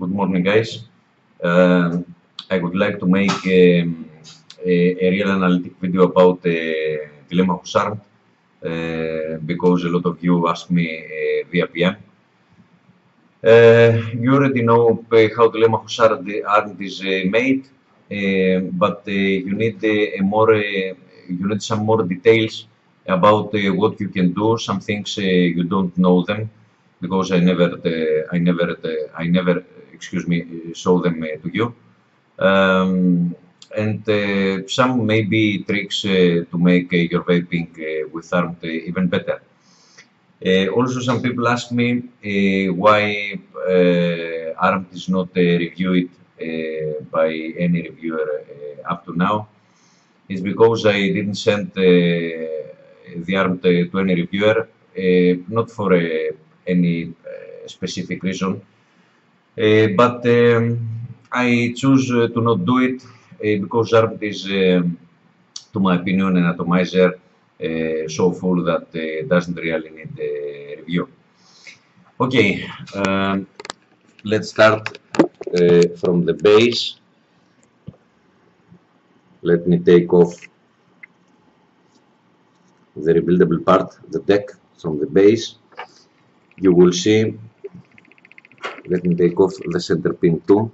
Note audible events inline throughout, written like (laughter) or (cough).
Good morning, guys. Uh, I would like to make um, a, a real analytic video about uh, Telemachus Armed uh, because a lot of you asked me uh, via PM. Uh, you already know uh, how Husserl Arndt is uh, made, uh, but you need a more, you need some more details about what you can do. Some things you don't know them because I never, I never, I never, excuse me, show them uh, to you. Um, and uh, some maybe tricks uh, to make uh, your vaping with ARM uh, even better. Also, some people ask me why ARM is not reviewed by any reviewer up to now. It's because I didn't send the ARM to, any reviewer, not for any specific reason, but um, I choose uh, to not do it uh, because ARM is, um to my opinion, an atomizer uh, so full that doesn't really need review. Okay, um, let's start from the base. Let me take off the rebuildable part, the deck from the base. You will see, let me take off the center pin too.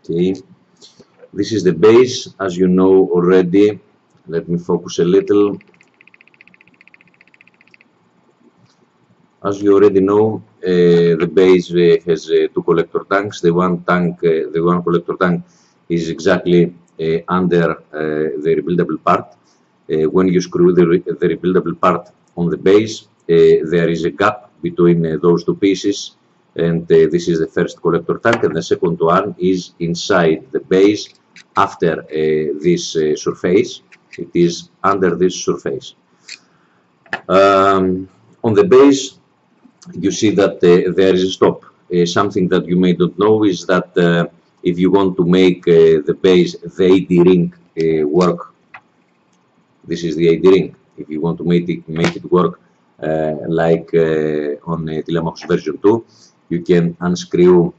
Okay, this is the base, as you know already. Let me focus a little. As you already know, uh, the base uh, has uh, two collector tanks. The one tank, uh, the one collector tank, is exactly uh, under uh, the rebuildable part. When you screw the, re the rebuildable part on the base, there is a gap between uh, those two pieces, and uh, this is the first collector tank, and the second one is inside the base after uh, this surface. It is under this surface. Um, on the base, you see that there is a stop. Something that you may not know is that if you want to make the base, the AD ring work, this is the AD ring. If you want to make it, make it work like on uh, Telemachus version 2, you can unscrew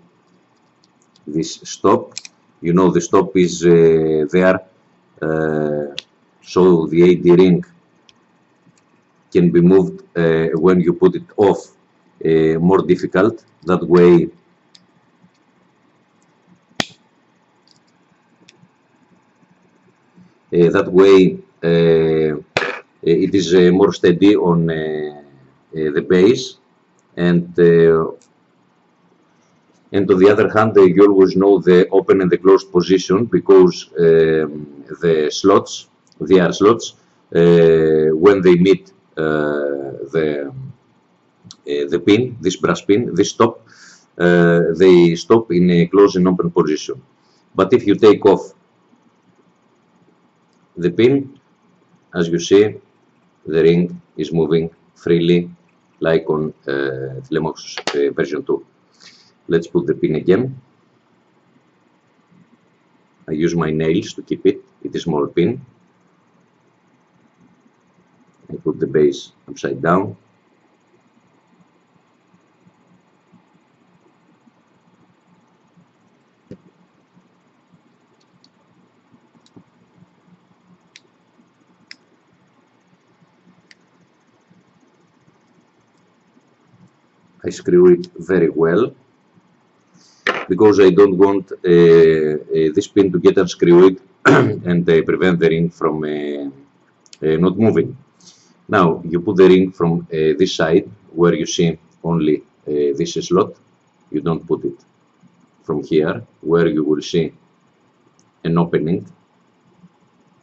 this stop. You know the stop is uh, there, uh, so the AD ring can be moved uh, when you put it off uh, more difficult. That way, uh, that way uh, it is uh, more steady on uh, the base, and and on the other hand, you always know the open and the closed position because um, the slots, the R slots, uh, when they meet uh, the uh, the pin, this brass pin, this stop, they stop in a closed and open position. But if you take off the pin, as you see, the ring is moving freely like on uh, Telemachus uh, version 2. Let's put the pin again. I use my nails to keep it. It is a small pin. I put the base upside down. I screw it very well because I don't want uh, uh, this pin to get unscrewed (clears throat) and uh, prevent the ring from not moving. Now you put the ring from this side where you see only this slot. You don't put it from here where you will see an opening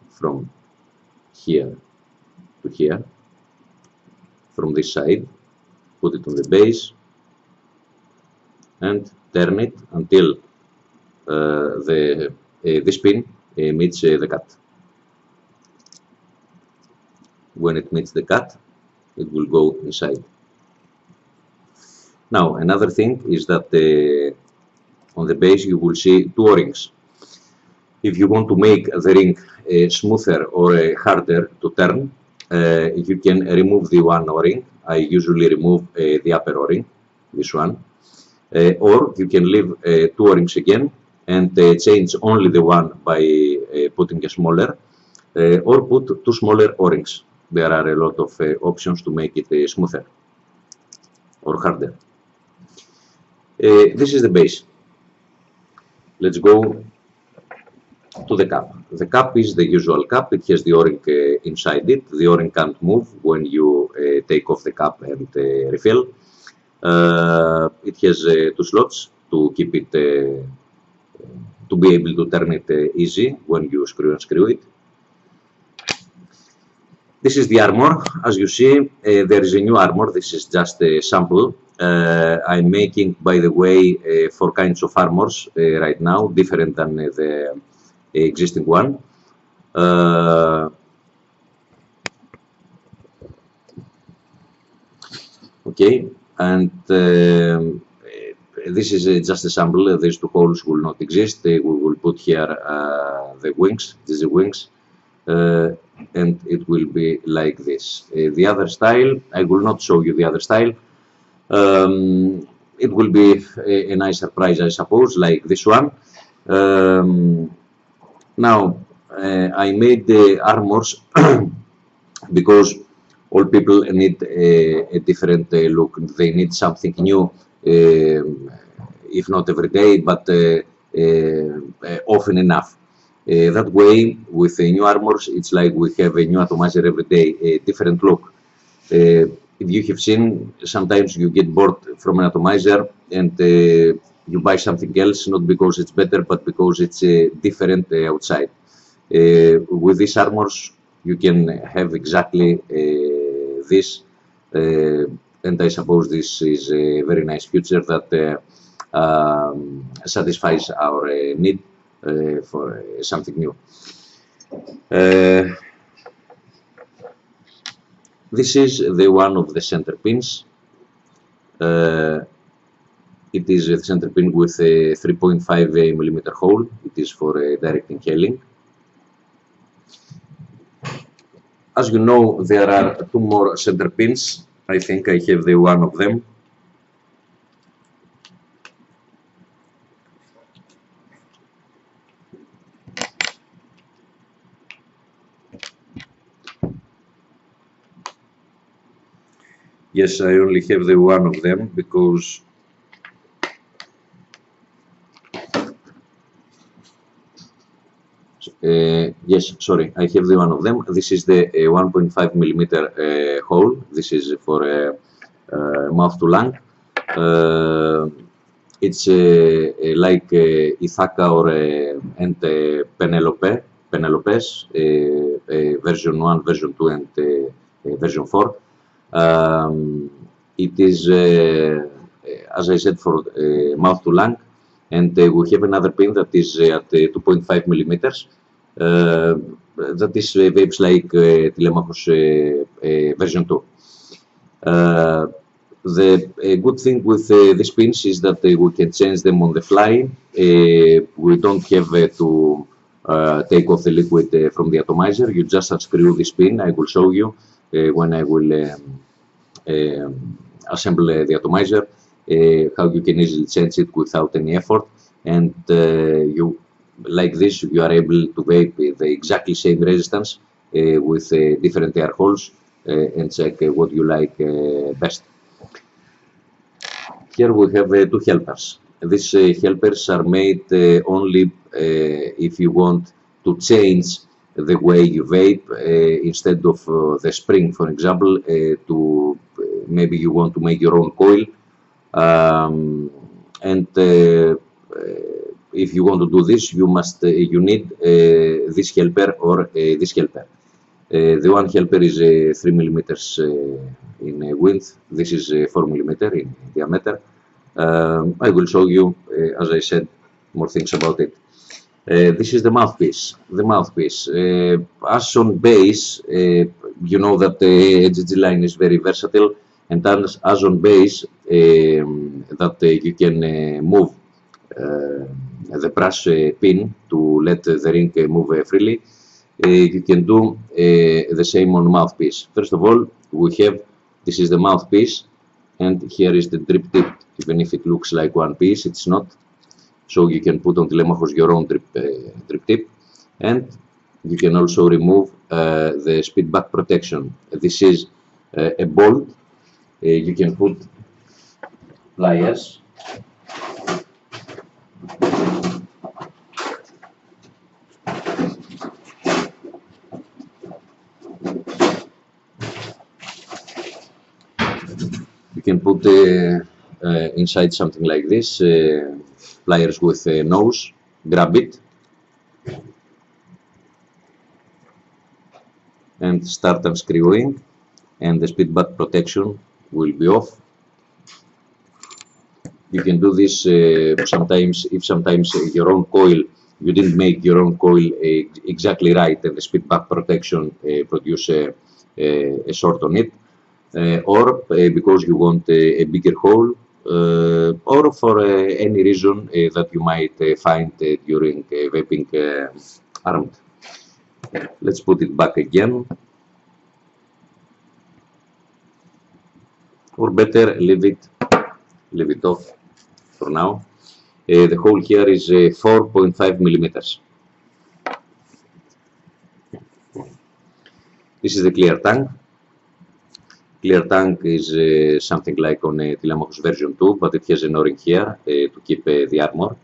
from here to here from this side put it on the base and turn it until uh, the uh, this pin uh, meets the cut. When it meets the cut, it will go inside. Now another thing is that on the base you will see two O-rings. If you want to make the ring uh, smoother or uh, harder to turn, you can remove the one O-ring I usually remove the upper O-ring, this one, Uh, or you can leave uh, two O-rings again and uh, change only the one by putting a smaller or put two smaller O-rings. There are a lot of options to make it smoother or harder. this is the base. Let's go to the cap. The cap is the usual cap. It has the O-ring uh, inside it. The O-ring can't move when you uh, take off the cap and uh, refill. Uh, it has uh, two slots to keep it, uh, to be able to turn it easy when you screw and screw it. This is the armor. As you see, there is a new armor. This is just a sample. I'm making, by the way, four kinds of armors right now, different than the existing one. Uh, okay, and um, this is uh, just a sample. These two holes will not exist. we will put here uh, the wings. These are wings. Uh, and it will be like this. Uh, the other style, I will not show you the other style. Um, it will be a, a, nice surprise, I suppose, like this one. Um, now, uh, I made the armors (clears throat) because all people need a, a different uh, look. They need something new, um, if not every day, but uh, uh, often enough. That way, with the new armors, it's like we have a new atomizer every day, a different look. if you have seen, sometimes you get bored from an atomizer and you buy something else not because it's better but because it's uh, different uh, outside. Uh, with these armors you can have exactly this and I suppose this is a very nice future that um, satisfies our need for something new. this is the one of the center pins. Uh, it is a center pin with a 3.5 millimeter hole. It is for uh, direct inhaling. As you know, there are two more center pins. I think I have the one of them. Yes, I only have the one of them because Uh, yes, sorry, I have the one of them. This is the uh, 1.5 millimeter uh, hole. This is for uh, uh, mouth to lung. it's like Ithaca or and Penelope, Penelopes, version 1, version 2, and version 4. Um, it is, as I said, for mouth to lung and uh, we have another pin that is uh, at uh, 2.5 millimeters uh, that is uh, vapes like uh, Telemachus version 2. the good thing with these pins is that we can change them on the fly. we don't have to take off the liquid from the atomizer. You just unscrew this pin. I will show you when I will um, assemble the atomizer. Uh, how you can easily change it without any effort and uh, you like this, you are able to vape the exactly same resistance uh, with uh, different air holes uh, and check what you like best. Here we have two helpers. These helpers are made only if you want to change the way you vape uh, instead of uh, the spring, for example, uh, to maybe you want to make your own coil um, and if you want to do this, you must uh, you need uh, this helper or uh, this helper. the one helper is 3 millimeters in width. This is 4 millimeter in diameter. Um, I will show you, as I said, more things about it. Uh, this is the mouthpiece. The mouthpiece. Uh, as on base, uh, you know that the HG line is very versatile, and as, as on base, um, that you can move the brush pin to let the ring move freely. you can do the same on mouthpiece. First of all, we have this is the mouthpiece, and here is the drip tip even if it looks like one piece, it's not. So you can put on Telemachus your own drip, drip tip. And you can also remove the spit back protection. This is a bolt. You can put pliers can put uh, uh, inside something like this uh, pliers with a nose. Grab it. And start unscrewing. And the spit back protection will be off. You can do this uh, sometimes if sometimes your own coil you didn't make your own coil uh, exactly right and the spit back protection uh, produce a, a, a short on it or uh, because you want a, a bigger hole uh, or for any reason that you might find during vaping armed. Let's put it back again. Or better leave it leave it off for now. Uh, the hole here is uh, 4.5 millimeters. This is the clear tank. Clear tank is uh, something like on a Telemachus version 2, but it has an o-ring here uh, to keep uh, the armor.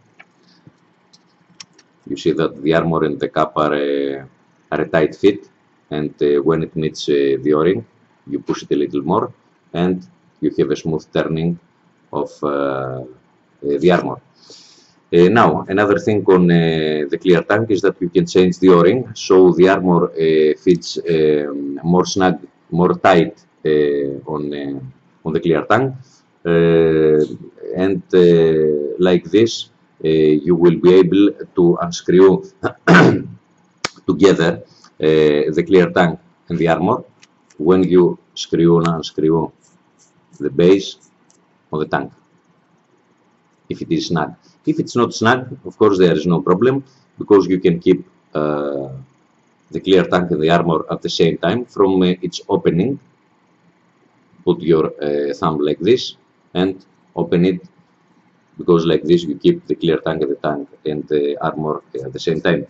You see that the armor and the cap are, uh, are a tight fit, and uh, when it meets uh, the o-ring, you push it a little more, and you have a smooth turning of the armor. Uh, now, another thing on uh, the clear tank is that you can change the o-ring, so the armor uh, fits um, more snug, more tight on on the clear tank, and like this, you will be able to unscrew (clears throat) together the clear tank and the armor when you screw and unscrew the base of the tank if it is snug. If it's not snug, of course there is no problem because you can keep uh, the clear tank and the armor at the same time from uh, its opening. Put your uh, thumb like this and open it because like this you keep the clear tank and the tank and the armor at the same time.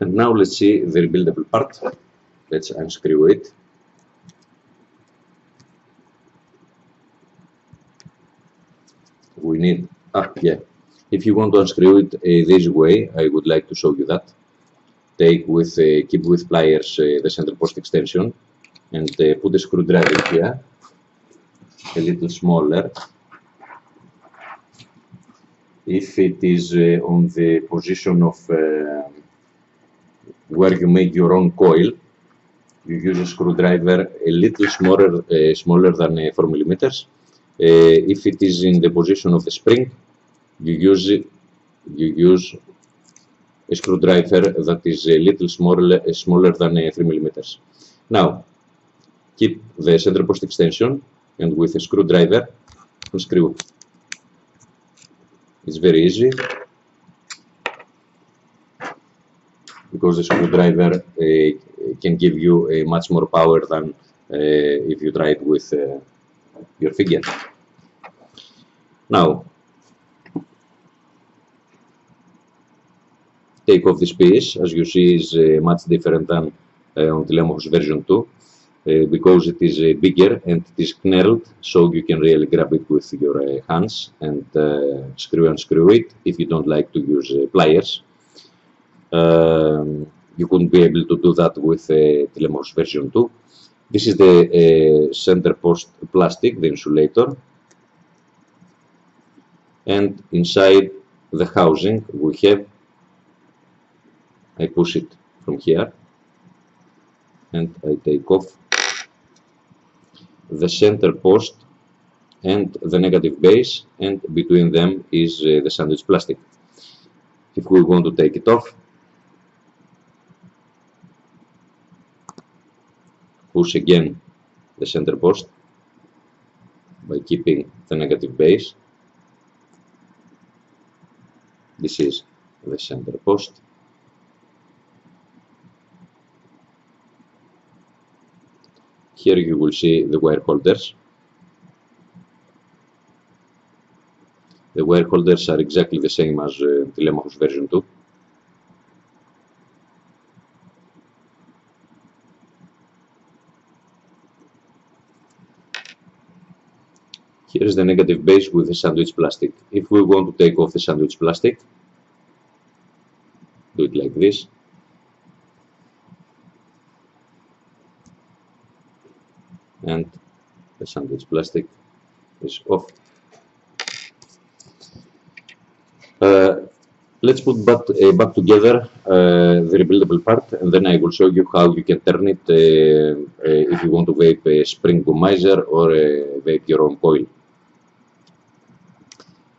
And now let's see the rebuildable part. Let's unscrew it. we need, ah, yeah, if you want to unscrew it uh, this way, I would like to show you that. Take with, uh, keep with pliers uh, the center post extension and put a screwdriver here, a little smaller. If it is on the position of where you make your own coil, you use a screwdriver a little smaller, uh, smaller than uh, 4 millimeters uh, if it is in the position of the spring, you use you use screwdriver that is a little smaller, smaller than 3 millimeters. Now, keep the center post extension and with a screwdriver unscrew. It's very easy because the screwdriver uh, can give you a much more power than uh, if you try it with uh, your figure. Now, take off this piece, as you see, is uh, much different than uh, on Telemachus version 2 uh, because it is uh, bigger and it is knurled, so you can really grab it with your uh, hands and uh, screw and screw it if you don't like to use pliers. Um, you couldn't be able to do that with uh, Telemachus version 2. This is the center post plastic, the insulator, and inside the housing we have I push it from here and I take off the center post and the negative base and between them is uh, the sandwich plastic if we want to take it off push again the center post by keeping the negative base this is the center post. Here you will see the wire holders. The wire holders are exactly the same as uh, Telemachus version 2. Here is the negative base with the sandwich plastic. If we want to take off the sandwich plastic, do it like this. And the sandwich plastic is off. Uh, let's put back, uh, back together uh, the rebuildable part and then I will show you how you can turn it uh, uh, if you want to vape a spring atomizer or vape your own coil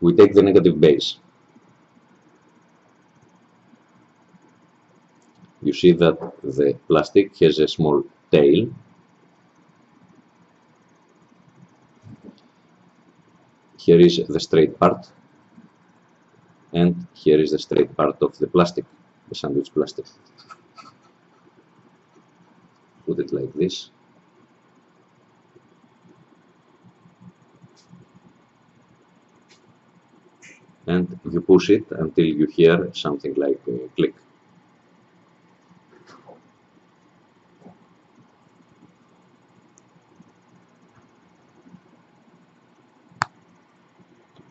we take the negative base. You see that the plastic has a small tail. Here is the straight part and here is the straight part of the plastic, the sandwich plastic. Put it like this. and you push it until you hear something like a click.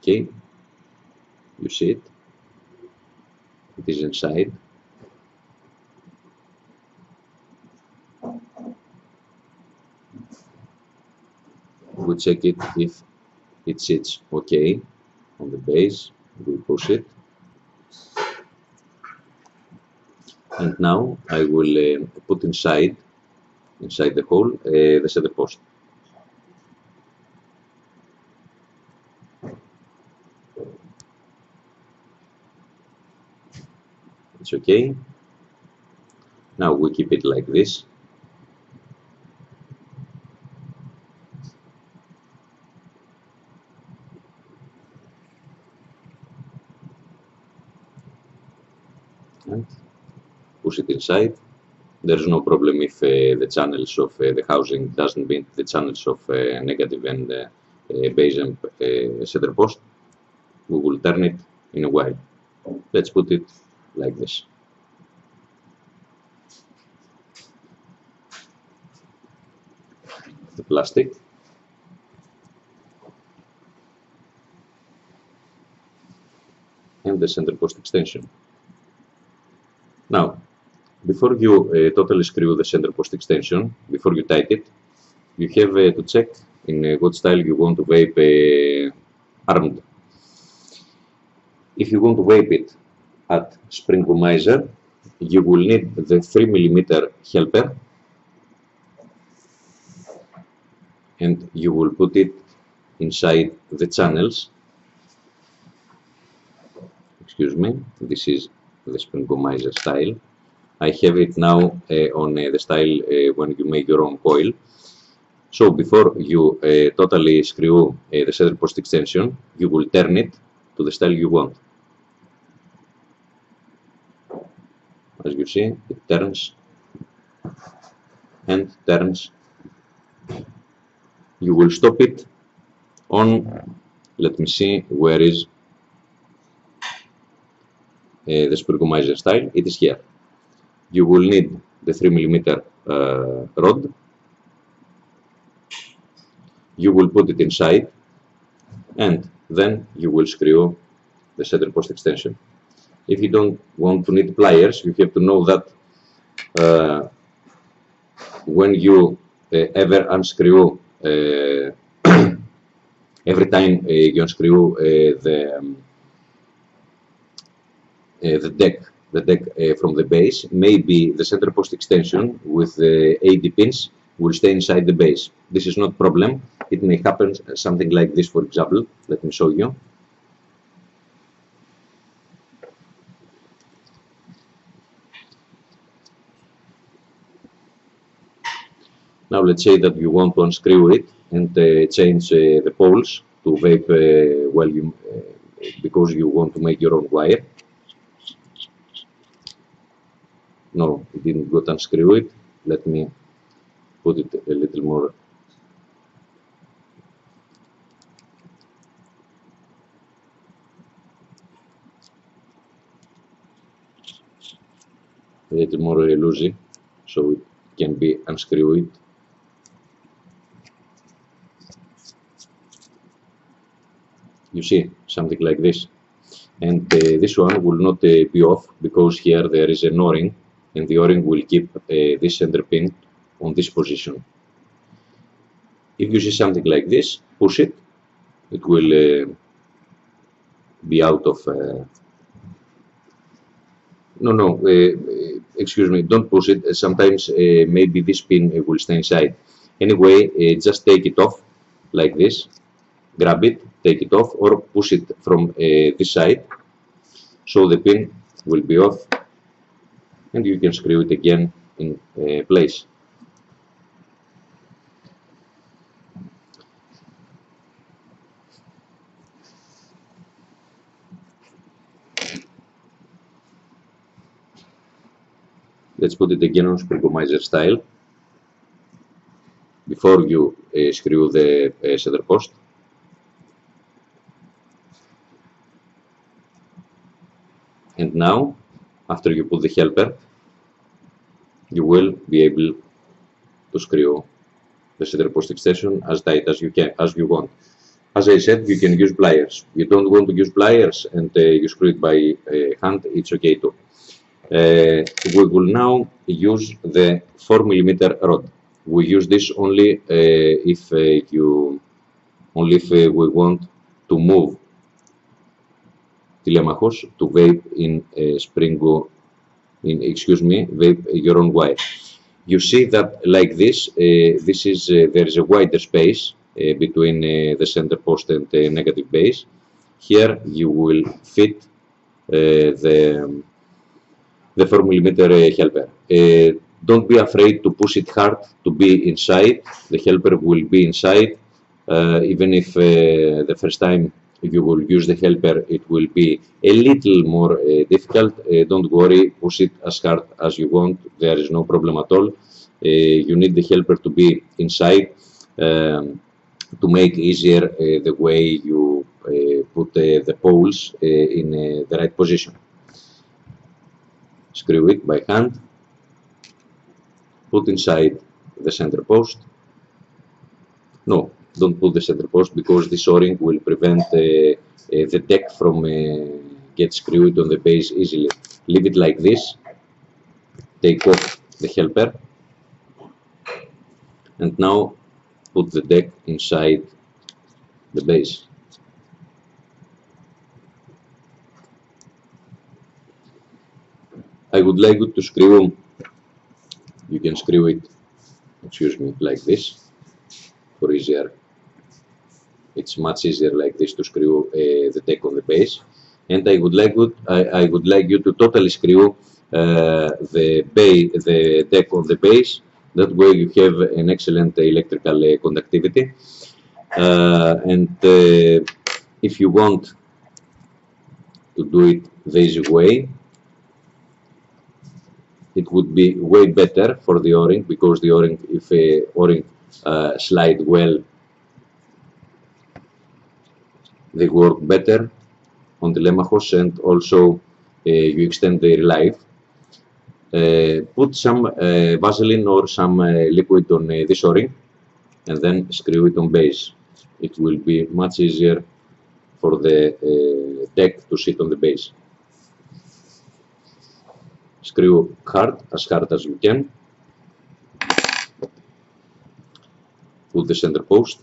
Okay, you see it, it is inside. We check it if it sits okay on the base. We push it and now I will uh, put inside inside the hole uh, the center post okay now we keep it like this and push it inside. There's no problem if uh, the channels of uh, the housing doesn't meet the channels of uh, negative and base and center post. We will turn it in a while. Let's put it like this. The plastic and the center post extension. Now, before you uh, totally screw the center post extension, before you tighten it, you have uh, to check in uh, what style you want to vape uh, armed. If you want to vape it at spring atomizer, you will need the 3 mm helper and you will put it inside the channels. Excuse me, this is the spring atomizer style. I have it now uh, on uh, the style uh, when you make your own coil. So before you totally screw the center post extension, you will turn it to the style you want. As you see, it turns and turns. You will stop it on, let me see, where is uh, the Springomizer style, it is here. You will need the 3 mm uh, rod. You will put it inside and then you will screw the center post extension. If you don't want to need pliers, you have to know that uh, when you uh, ever unscrew, uh, (clears throat) every time uh, you unscrew the um, uh, the deck the deck uh, from the base, maybe the center post extension with the AD pins will stay inside the base. This is not problem. It may happen something like this, for example. Let me show you. Now let's say that you want to unscrew it and uh, change uh, the poles to vape uh, well you, because you want to make your own wire. no it didn't go unscrew it let me put it a little more a little more loosey so it can be unscrewed you see something like this. And uh, this one will not uh, be off because here there is an o-ring and the o-ring will keep uh, this center pin on this position. If you see something like this push it. It will uh, be out of uh, no no uh, excuse me don't push it. Sometimes maybe this pin will stay inside. Anyway just take it off like this. Grab it take it off or push it from uh, this side so the pin will be off and you can screw it again in uh, place. Let's put it again on Springomizer style before you uh, screw the uh, center post. And now after you put the helper you will be able to screw the center post extension as tight as you can as you want. As I said you can use pliers. You don't want to use pliers and uh, you screw it by uh, hand. It's okay too. Uh, we will now use the 4 millimeter rod. We use this only uh, if uh, you only if uh, we want to move Telemachus to vape in Springo, in, excuse me, vape your own wire. You see that like this, uh, this is uh, there is a wider space uh, between the center post and the negative base. Here you will fit the the 4 millimeter helper. don't be afraid to push it hard to be inside. The helper will be inside, even if the first time if you will use the helper it will be a little more uh, difficult. Uh, don't worry push it as hard as you want. There is no problem at all. Uh, you need the helper to be inside um, to make easier uh, the way you uh, put uh, the poles in the right position. Screw it by hand. Put inside the center post. No don't put the center post because this o-ring will prevent uh, uh, the deck from uh, get screwed on the base easily. Leave it like this, take off the helper and now put the deck inside the base. I would like to screw, you can screw it, excuse me, like this for easier it's much easier like this to screw uh, the deck on the base. And I would like you, I, I would like you to totally screw uh, the, base, the deck on the base. That way you have an excellent electrical uh, conductivity. And if you want to do it this way it would be way better for the o-ring because the o-ring if a o-ring uh, slide well they work better on Telemachus and also uh, you extend their life. Uh, put some uh, Vaseline or some liquid on this o-ring and then screw it on base. It will be much easier for the deck to sit on the base. Screw hard, as hard as you can. Put the center post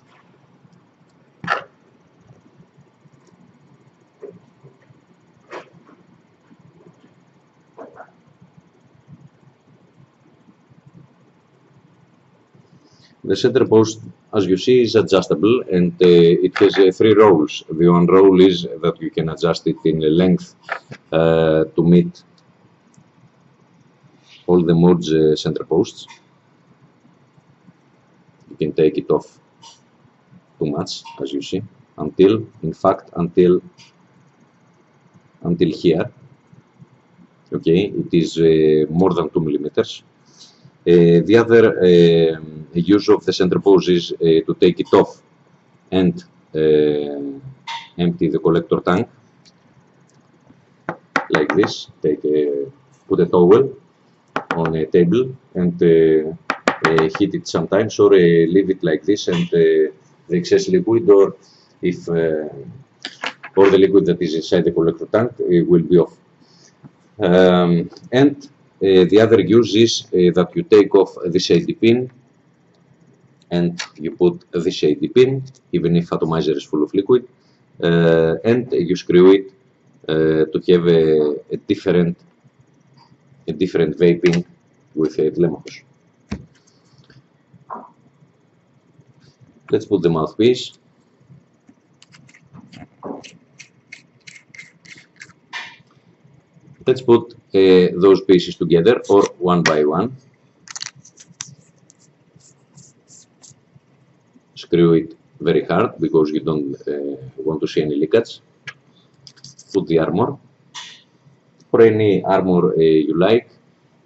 The center post, as you see, is adjustable and uh, it has uh, three rolls. The one roll is that you can adjust it in length uh, to meet all the modes uh, center posts. You can take it off too much, as you see, until, in fact, until until here. Okay, it is uh, more than two millimeters. Uh, the other use of the center pose is to take it off and empty the collector tank like this. Take a, put a towel on a table and uh, uh, heat it sometimes or uh, leave it like this and the excess liquid or if or the liquid that is inside the collector tank will be off. Um, and the other use is that you take off this AD pin and you put the AD pin, even if atomizer is full of liquid, uh, and you screw it uh, to have a, a, different a different vaping with a Telemachus. Let's put the mouthpiece. Let's put uh, those pieces together or one by one. Screw it very hard because you don't uh, want to see any leakage. Put the armor. For any armor uh, you like,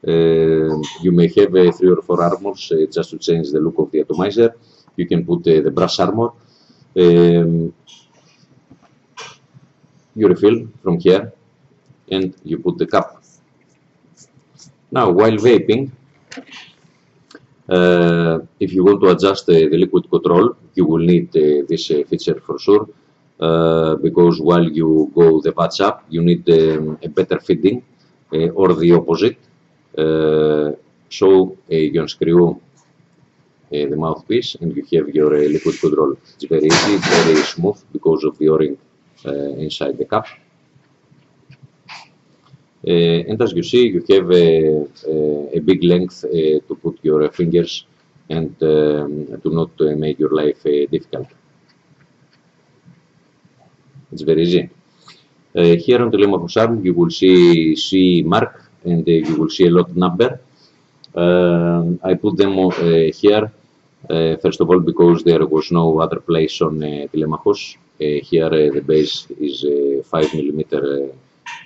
uh, you may have three or four armors just to change the look of the atomizer. You can put the brass armor. Um, you refill from here and you put the cap. Now, while vaping, Uh, if you want to adjust uh, the liquid control, you will need uh, this feature for sure. Uh, because while you go the patch up, you need um, a better feeding uh, or the opposite. so you unscrew the mouthpiece and you have your liquid control. It's very easy, it's very smooth because of the o-ring inside the cap. Uh, and as you see, you have a, a, a big length uh, to put your fingers and um, to not uh, make your life difficult. It's very easy. here on the Telemachus arm, you will see C mark and you will see a lot number. Um, I put them here uh, first of all, because there was no other place on uh, Telemachus. Uh, here the base is 5 millimeter uh,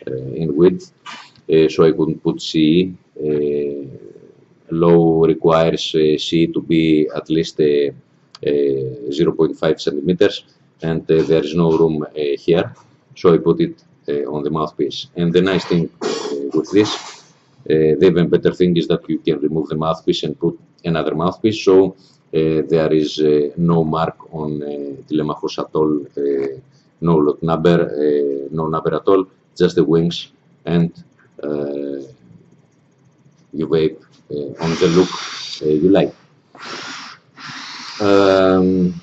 in width, uh, so I couldn't put C. Uh, low requires C to be at least 0.5 centimeters, and there is no room here, so I put it on the mouthpiece. And the nice thing with this uh, the even better thing is that you can remove the mouthpiece and put another mouthpiece so uh, there is uh, no mark on uh, Telemachus at all, no lot number, no number at all just the wings and uh, you vape uh, on the look uh, you like. Um,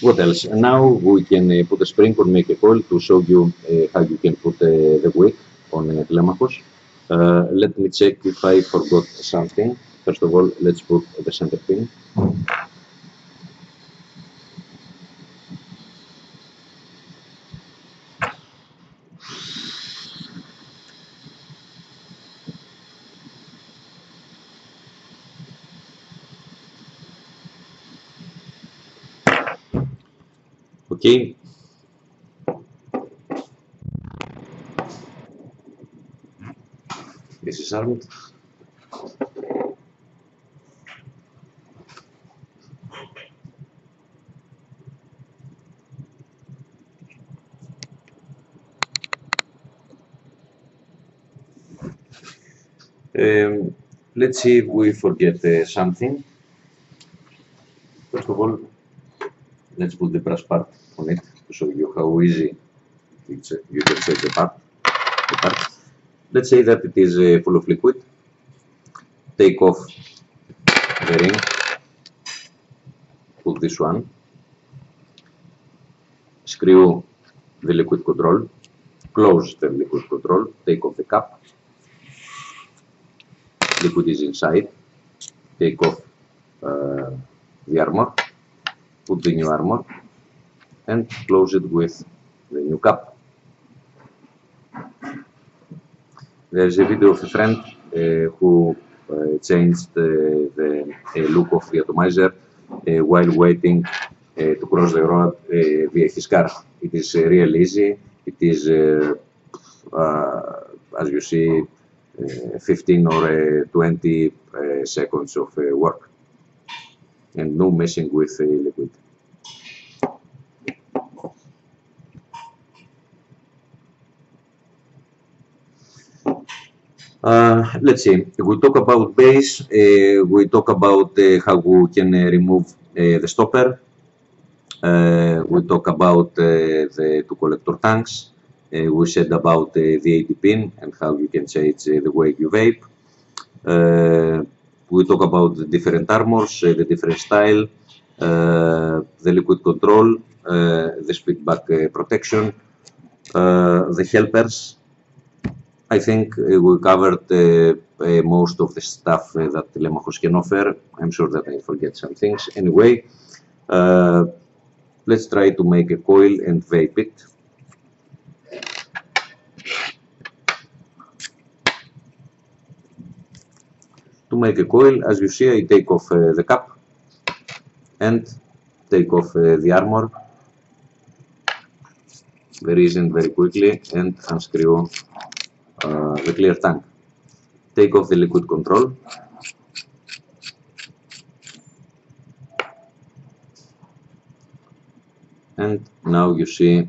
what else? And now we can uh, put a spring or make a coil to show you uh, how you can put uh, the wick on uh, Telemachus. let me check if I forgot something. First of all, let's put the center pin. Okay. This is. Um, let's see if we forget uh, something. First of all, let's put the brass part show you how easy it's, you can set the part, the part. Let's say that it is uh, full of liquid. Take off the ring, put this one, screw the liquid control, close the liquid control, take off the cap, liquid is inside, take off uh, the armor, put the new armor, and close it with the new cap. There's a video of a friend uh, who uh, changed uh, the look of the atomizer uh, while waiting uh, to cross the road uh, via his car. It is real easy. It is, as you see, 15 or 20 seconds of work and no messing with the liquid. Uh, let's see, we talk about base, uh, we talk about uh, how we can uh, remove uh, the stopper, uh, we talk about the two collector tanks, we said about the AD pin and how you can change the way you vape. we talk about the different armors, the different style, the liquid control, the spit back protection, the helpers, I think uh, we covered uh, uh, most of the stuff that Lemachos can offer. I'm sure that I forget some things. Anyway, let's try to make a coil and vape it. To make a coil, as you see, I take off uh, the cap and take off uh, the armor very easy and very quickly and unscrew uh, the clear tank. Take off the liquid control. And now you see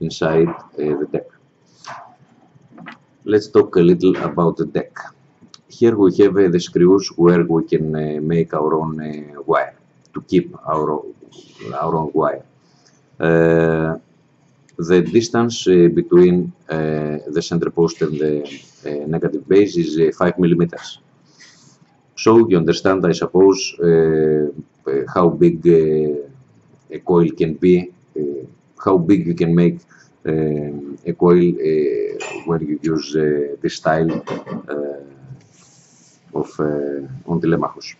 inside uh, the deck. Let's talk a little about the deck. Here we have uh, the screws where we can uh, make our own uh, wire to keep our, our own wire. Uh, the distance uh, between uh, the center post and the uh, negative base is 5 millimeters. So you understand, I suppose, how big a coil can be, how big you can make a coil when you use this style of on Telemachus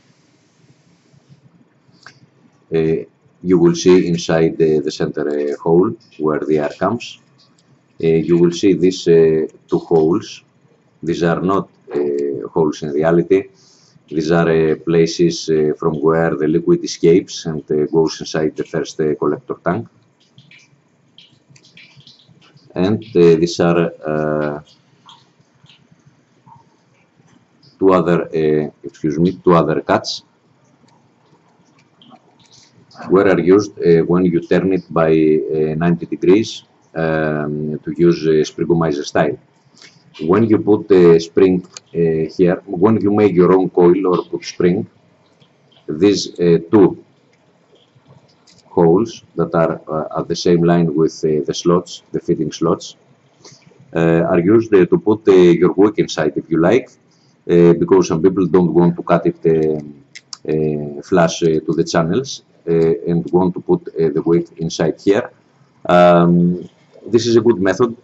you will see inside the, the center uh, hole where the air comes. Uh, you will see these uh, two holes. These are not uh, holes in reality. These are uh, places uh, from where the liquid escapes and goes inside the first collector tank. And these are two other, excuse me, two other cuts where are used uh, when you turn it by uh, 90 degrees um, to use uh, springomizer style. When you put the spring here, when you make your own coil or put spring, these two holes that are uh, at the same line with uh, the slots, the fitting slots, uh, are used to put your wick inside if you like, because some people don't want to cut it flush to the channels uh, Uh, and want to put uh, the weight inside here. Um, this is a good method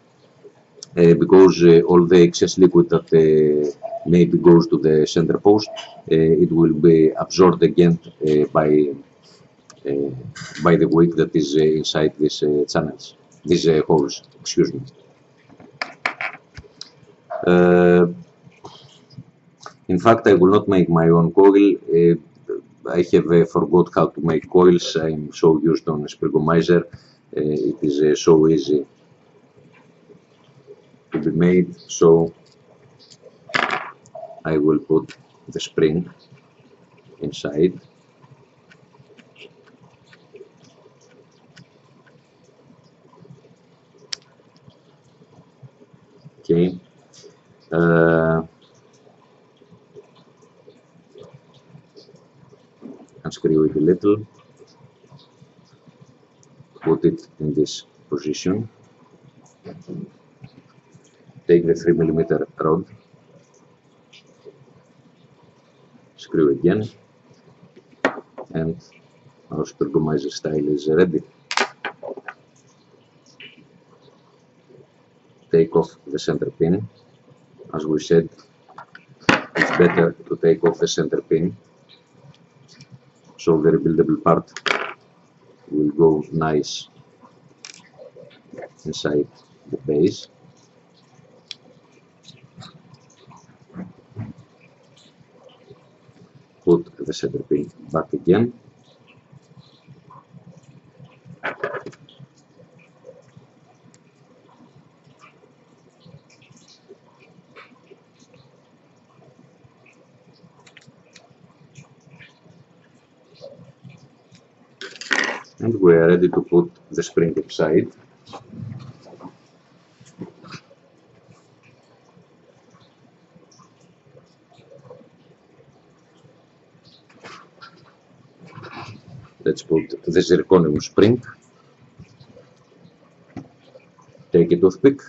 uh, because uh, all the excess liquid that uh, maybe goes to the center post, it will be absorbed again by by the weight that is inside these channels, these holes, excuse me. in fact, I will not make my own coil I have uh, forgot how to make coils. I'm so used on Springomizer. Uh, it is uh, so easy to be made. So I will put the spring inside. Okay. Uh, unscrew it a little, put it in this position, take the 3 millimeter rod, screw again, and our springomizer style is ready. Take off the center pin. As we said, it's better to take off the center pin so the rebuildable part will go nice inside the base. Put the center pin back again and we are ready to put the spring inside. Let's put the zirconium spring. Take a toothpick.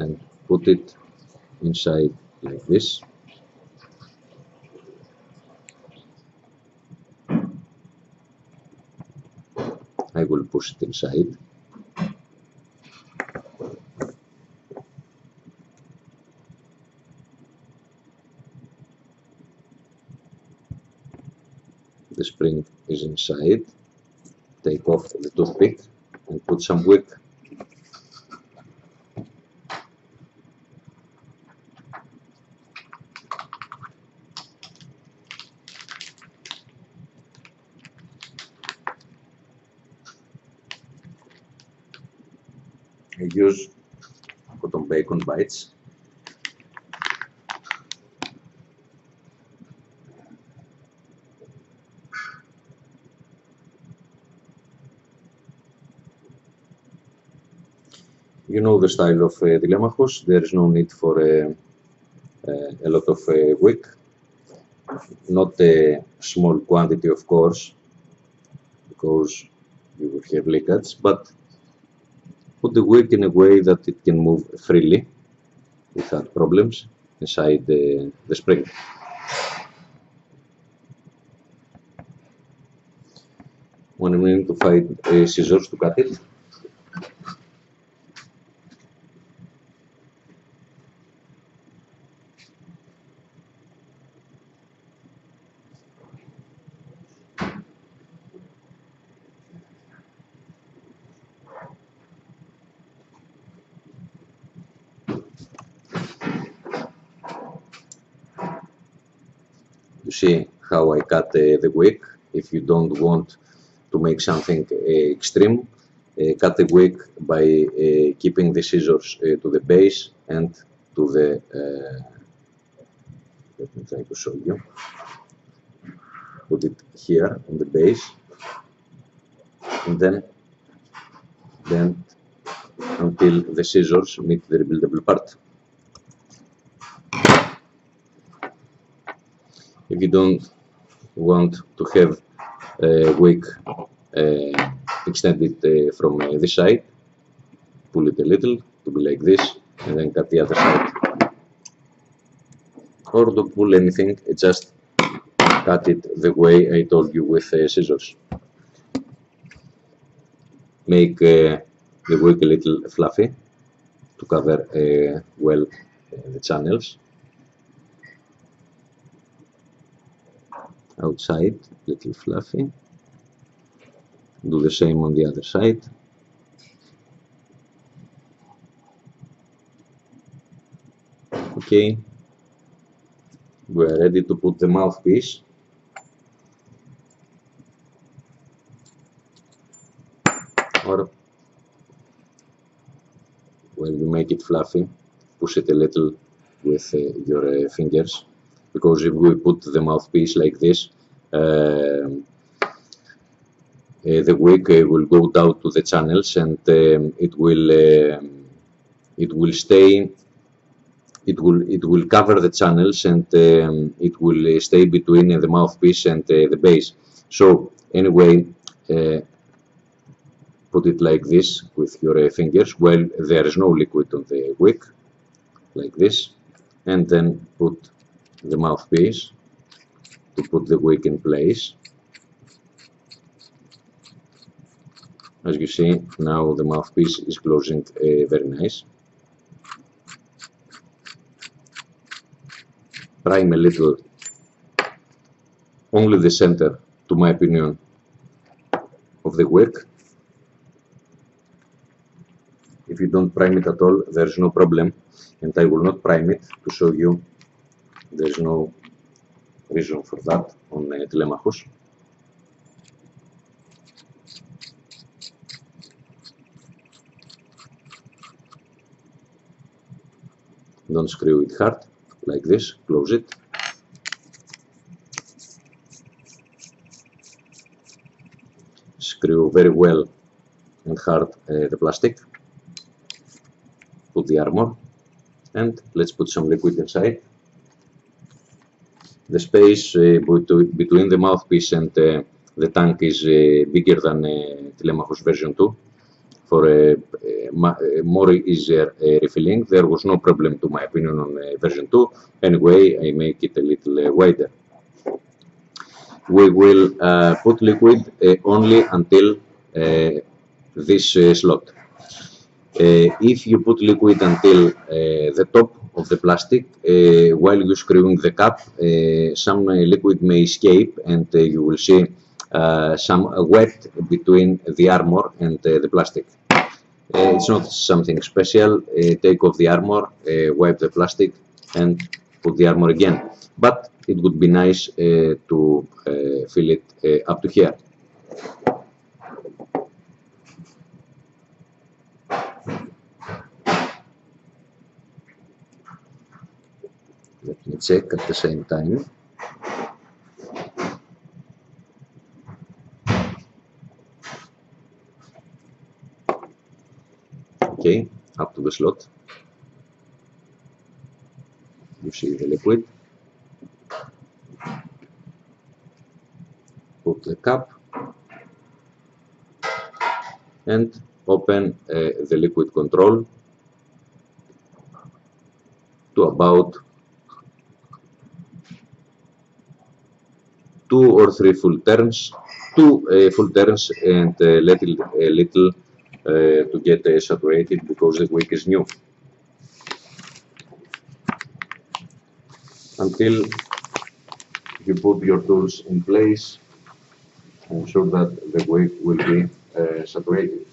And put it inside like this. I will push it inside. The spring is inside. Take off the toothpick and put some wick. I use cotton bacon bites. You know the style of uh. There is no need for uh, uh, a lot of uh, wick. Not a small quantity, of course, because you will have leakage, but put the wick in a way that it can move freely without problems inside the, the spring. When we need to find uh, scissors to cut it, see how I cut the wick. If you don't want to make something uh, extreme, uh, cut the wick by uh, keeping the scissors to the base and to the. Let me try to show you. Put it here on the base, and then then until the scissors meet the rebuildable part. If you don't want to have a wick uh, extended uh, from uh, this side, pull it a little to be like this, and then cut the other side. Or don't pull anything, just cut it the way I told you with uh, scissors. Make uh, the wick a little fluffy to cover uh, well the channels. Outside, little fluffy. Do the same on the other side. Okay, we are ready to put the mouthpiece. Or when you make it fluffy, push it a little with uh, your uh, fingers because if we put the mouthpiece like this, uh, uh, the wick uh, will go down to the channels and um, it will it will stay it will it will cover the channels and um, it will stay between the mouthpiece and the base. So anyway put it like this with your fingers. Well there is no liquid on the wick like this. And then put the mouthpiece to put the wick in place. As you see, now the mouthpiece is closing uh, very nice. Prime a little, only the center, to my opinion, of the wick. If you don't prime it at all, there's no problem, and I will not prime it to show you there's no reason for that on uh, Telemachus. Don't screw it hard, like this, close it. Screw very well and hard uh, the plastic. Put the armor and let's put some liquid inside the space uh, between the mouthpiece and uh, the tank is uh, bigger than uh, Telemachus version 2 for a, more easier refilling. There was no problem to my opinion on version 2. Anyway, I make it a little wider. We will put liquid only until this slot. Uh, if you put liquid until uh, the top of the plastic, uh, while you're screwing the cap, uh, some liquid may escape and uh, you will see uh, some wet between the armor and the plastic. it's not something special. take off the armor, wipe the plastic and put the armor again. But it would be nice to fill it up to here. Check at the same time. Okay up to the slot. You see the liquid. Put the cap and open uh, the liquid control to about two or three full turns, two uh, full turns and a little, a little uh, to get uh, saturated because the wick is new. Until you put your tools in place, ensure that the wick will be saturated.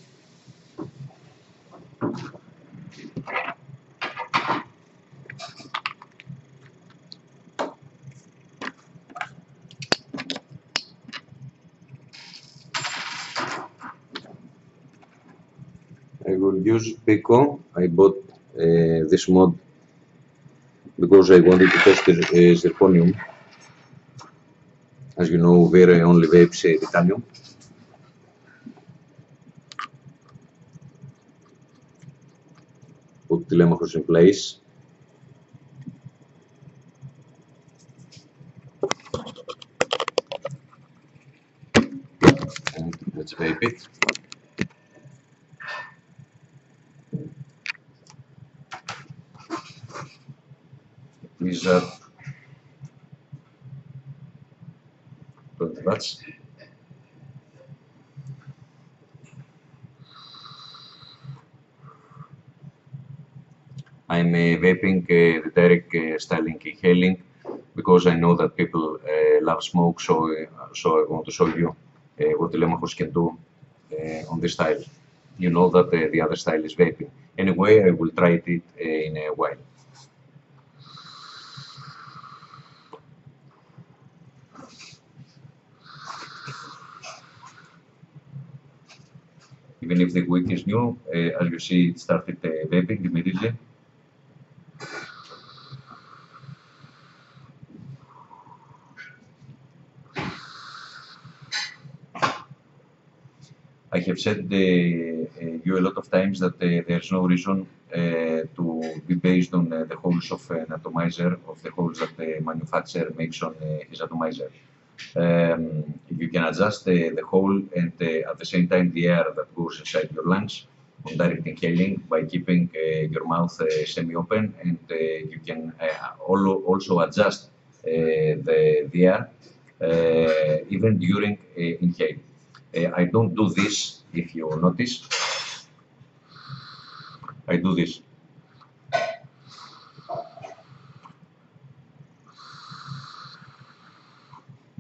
Use Pico. I bought uh, this mod because I wanted to test uh, zirconium. As you know, Vere only vapes uh, titanium. Put Telemachus in place. And let's vape it. Is 20 watts. I'm uh, vaping uh, the direct uh, styling inhaling because I know that people uh, love smoke, so uh, so I want to show you uh, what Telemachus can do on this style. You know that the other style is vaping. Anyway, I will try it in a while. Even if the wick is new, uh, as you see, it started uh, vaping immediately. I have said uh, you a lot of times that there's no reason to be based on the holes of an atomizer, of the holes that the manufacturer makes on his atomizer um, you can adjust the, the hole and at the same time the air that goes inside your lungs on direct inhaling by keeping uh, your mouth uh, semi-open and uh, you can also adjust the, the air even during inhale. I don't do this if you notice. I do this.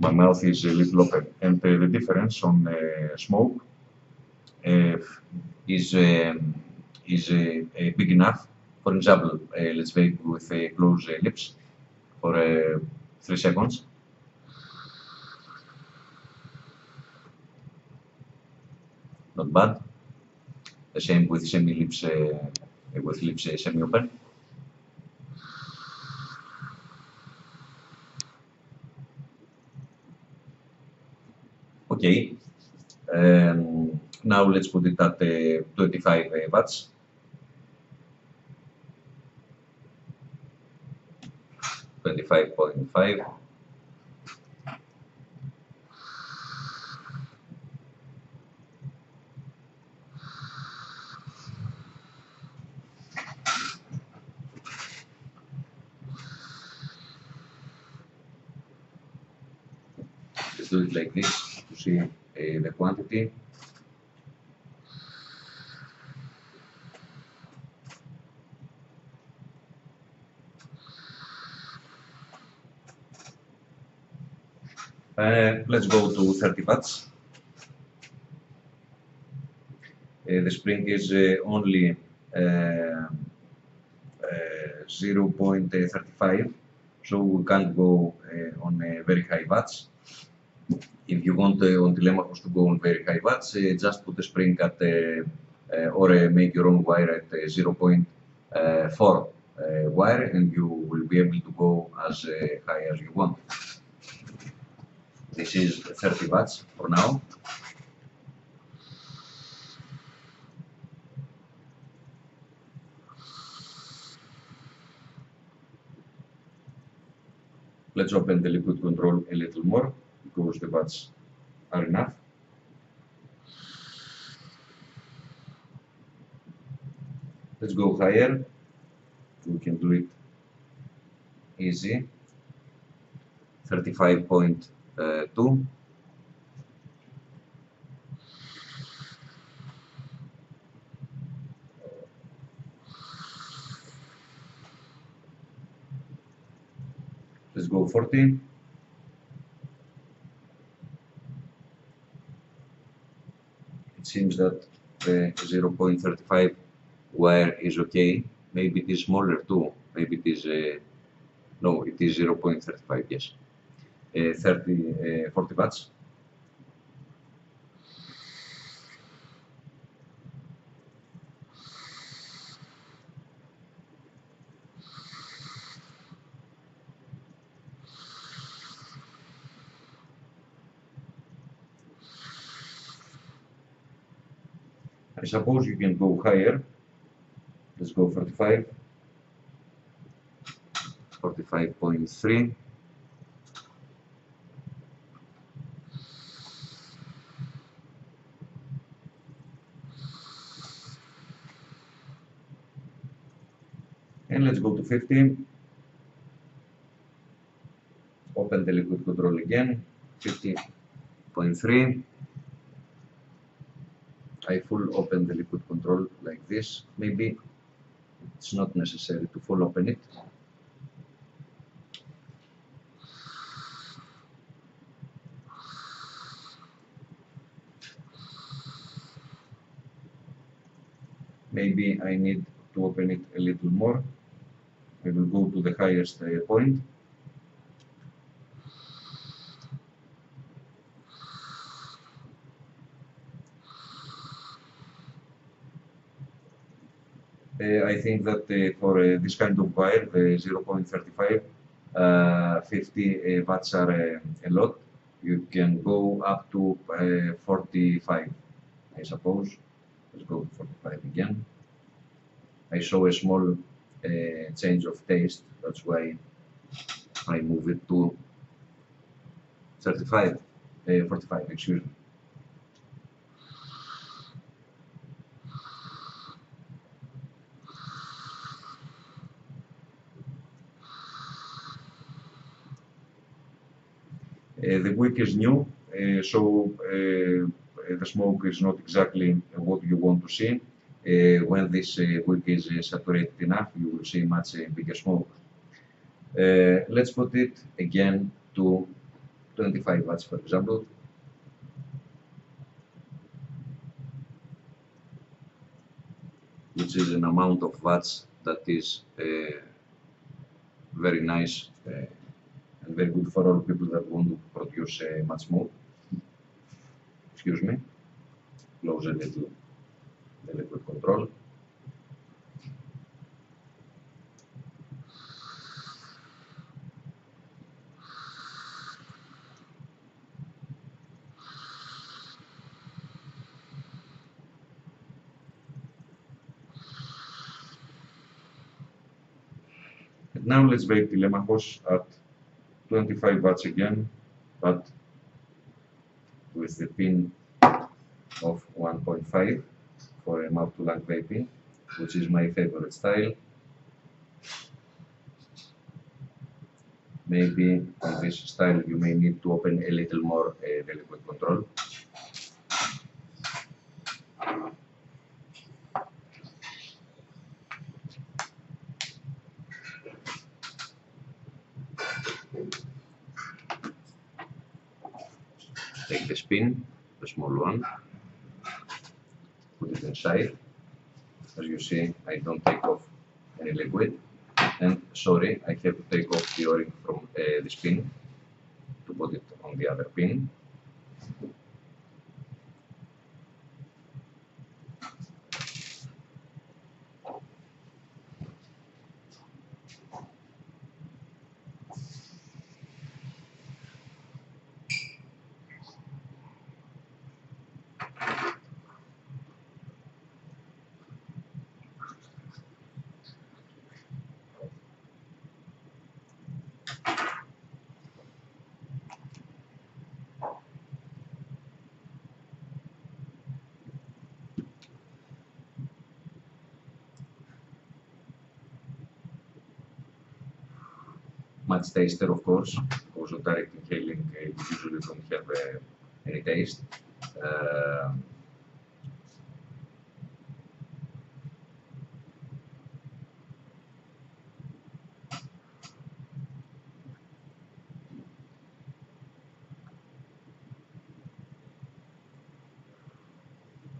My mouth is a little open. And uh, the difference on uh, smoke uh, is um, is big enough. For example, let's vape with closed lips for three seconds. Not bad. The same with semi lips with lips semi-open. Okay. Um, Now let's put it at uh, 25 uh, watts. Twenty-five point five. Quantity. Uh, let's go to 30 watts. Uh, the spring is uh, only uh, 0.35, so we can't go on very high watts. If you want uh, on Telemachus to go on very high watts, uh, just put a spring at uh, or make your own wire at uh, 0.4 uh, wire, and you will be able to go as high as you want. This is 30 watts for now. Let's open the liquid control a little more because the watts are enough. Let's go higher. We can do it easy. 35.2. Let's go 40. Seems that the 0.35 wire is okay. Maybe it is smaller too. Maybe it is, uh, no, it is 0.35, yes. Uh, 30, uh, 40 watts. Suppose you can go higher. Let's go 45. 45.3. And let's go to 50. Open the liquid control again. 50.3. I full open the liquid control like this. Maybe it's not necessary to full open it. Maybe I need to open it a little more. I will go to the highest uh, point. I think that uh, for uh, this kind of wire, the 0.35, uh, 50 uh, watts are uh, a lot. You can go up to uh, 45, I suppose. Let's go to 45 again. I saw a small uh, change of taste, that's why I move it to 35, uh, 45, excuse me. Uh, the wick is new, uh, so uh, the smoke is not exactly what you want to see. Uh, when this wick is saturated enough, you will see much bigger smoke. Let's put it again to 25 watts, for example. Which is an amount of watts that is uh, very nice uh, very good for all people that want to produce uh much more. Excuse me. Close a little the liquid control. now let's wait Telemachos at 25 watts again, but with the pin of 1.5 for a mouth-to-lung vaping, which is my favorite style. Maybe on this style you may need to open a little more uh, the liquid control. Take the spin, put it inside. As you see, I don't take off any liquid. And sorry, I have to take off the o-ring from uh, the spin to put it on the other pin. Much taster, of course, of direct inhaling, you usually don't have uh, any taste. Uh,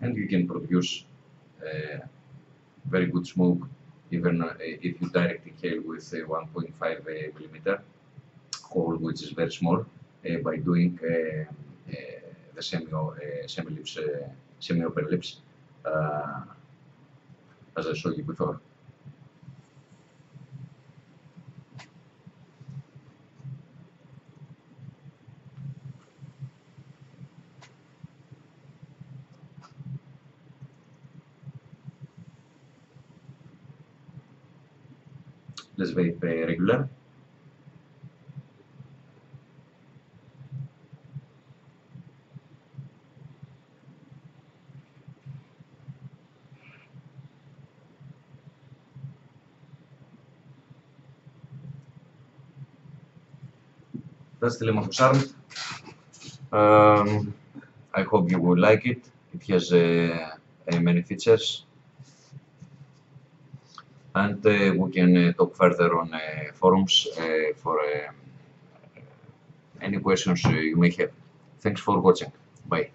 and you can produce uh, very good smoke even uh, if you direct inhale with a 1.5 uh, millimeter hole, which is very small, uh, by doing the semi, semi lips, semi open lips, as I showed you before. That's the Telemachos Arm. Um, I hope you will like it. It has uh, uh, many features and uh, we can uh, talk further on uh, forums for any questions you may have. Thanks for watching. Bye.